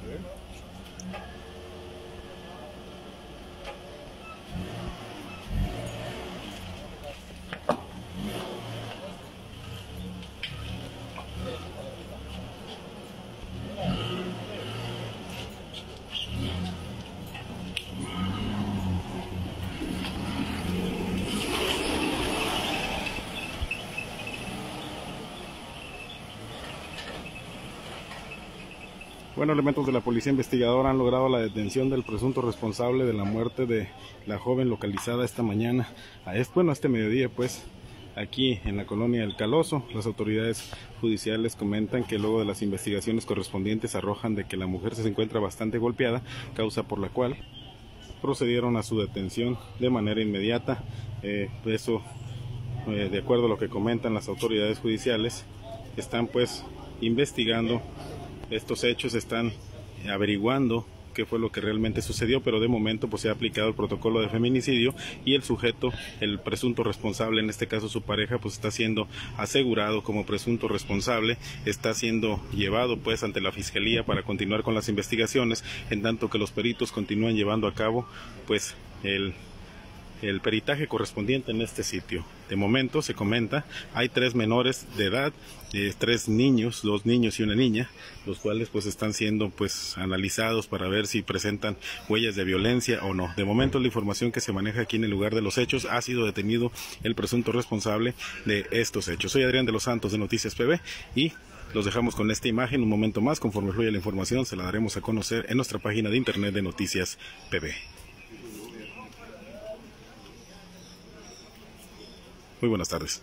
Tschüss. Bueno, elementos de la policía investigadora han logrado la detención del presunto responsable de la muerte de la joven localizada esta mañana, a este, bueno, este mediodía, pues, aquí en la colonia del Caloso. Las autoridades judiciales comentan que luego de las investigaciones correspondientes arrojan de que la mujer se encuentra bastante golpeada, causa por la cual procedieron a su detención de manera inmediata. Eh, eso, eh, de acuerdo a lo que comentan las autoridades judiciales, están pues investigando estos hechos, están averiguando qué fue lo que realmente sucedió, pero de momento pues se ha aplicado el protocolo de feminicidio y el sujeto, el presunto responsable, en este caso su pareja, pues está siendo asegurado como presunto responsable, está siendo llevado pues ante la fiscalía para continuar con las investigaciones, en tanto que los peritos continúan llevando a cabo pues el el peritaje correspondiente en este sitio. De momento se comenta, hay tres menores de edad, eh, tres niños, dos niños y una niña, los cuales pues están siendo pues analizados para ver si presentan huellas de violencia o no. De momento la información que se maneja aquí en el lugar de los hechos ha sido detenido el presunto responsable de estos hechos. Soy Adrián de los Santos de Noticias PB y los dejamos con esta imagen un momento más. Conforme fluya la información, se la daremos a conocer en nuestra página de internet de Noticias PB. Muy buenas tardes.